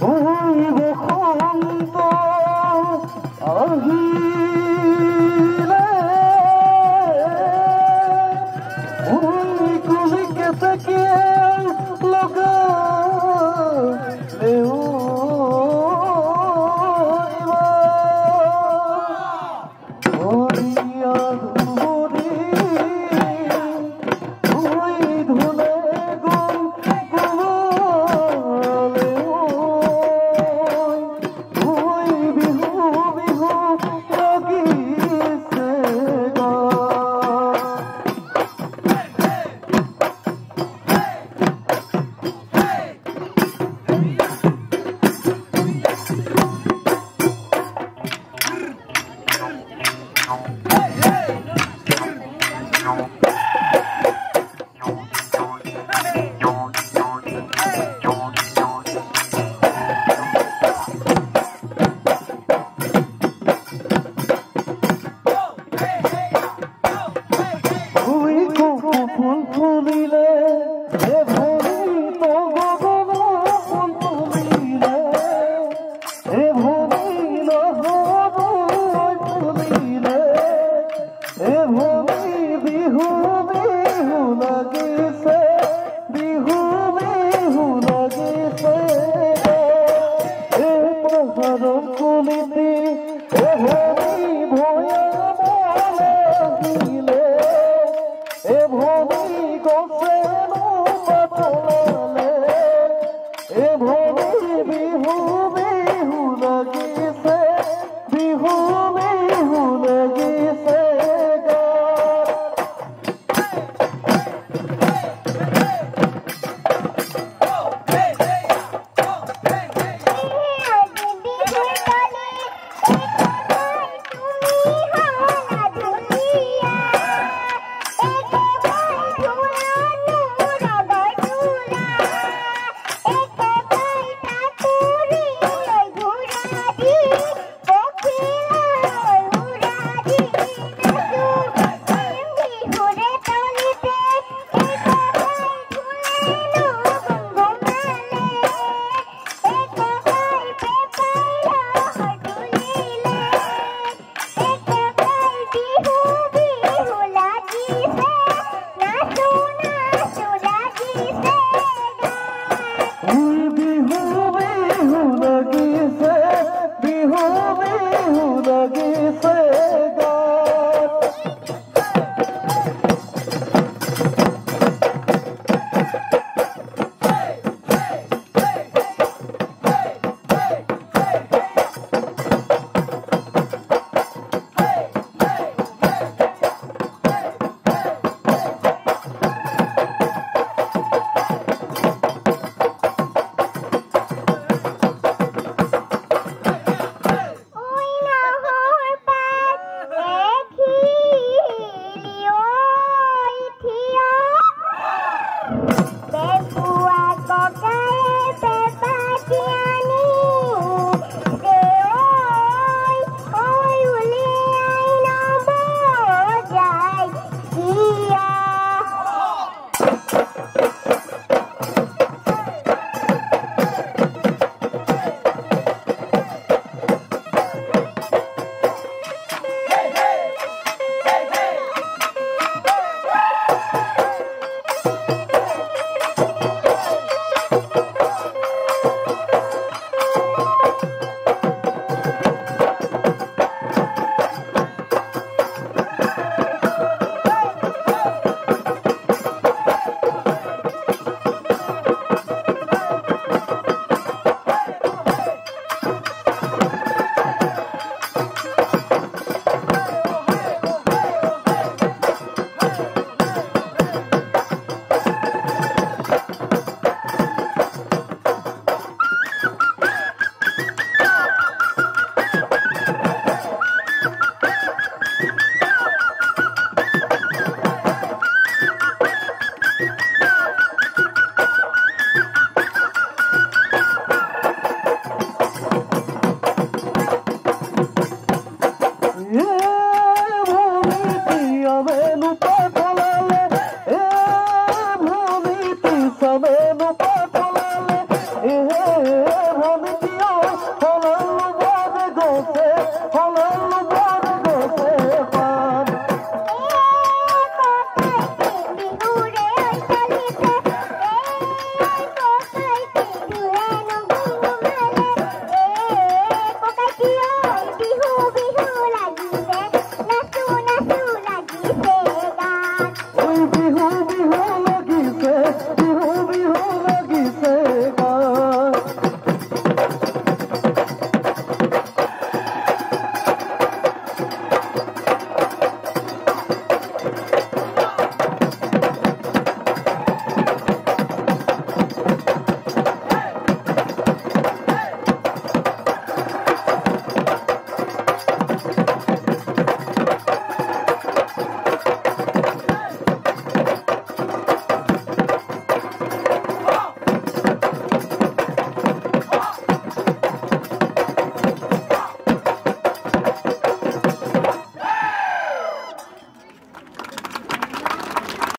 ôi vô không to ở hiên Ooh, ooh.